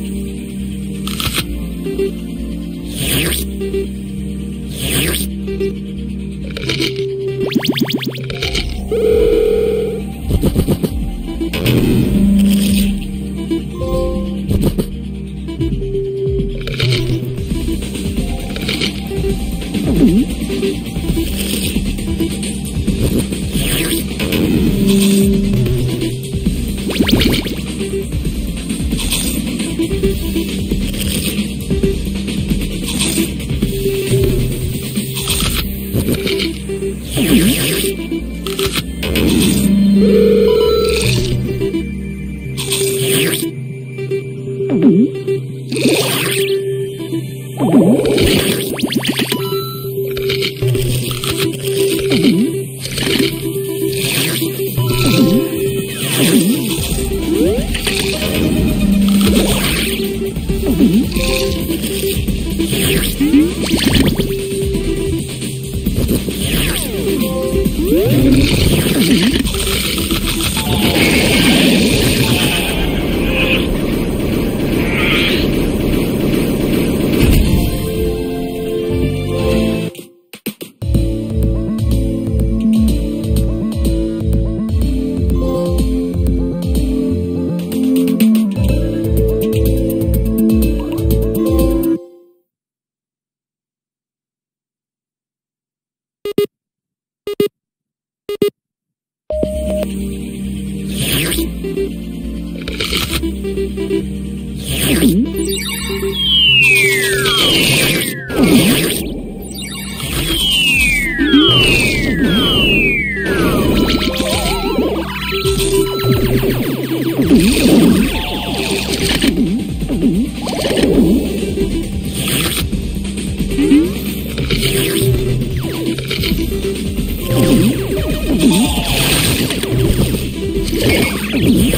you you you Yeah.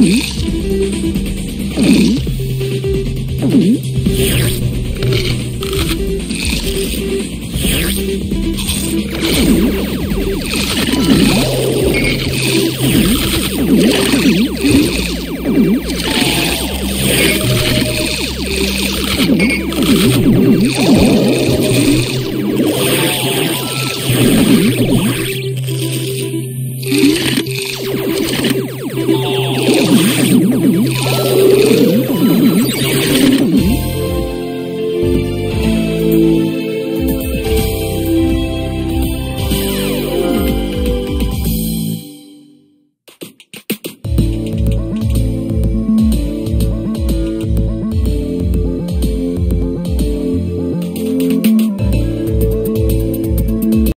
Mm-hmm.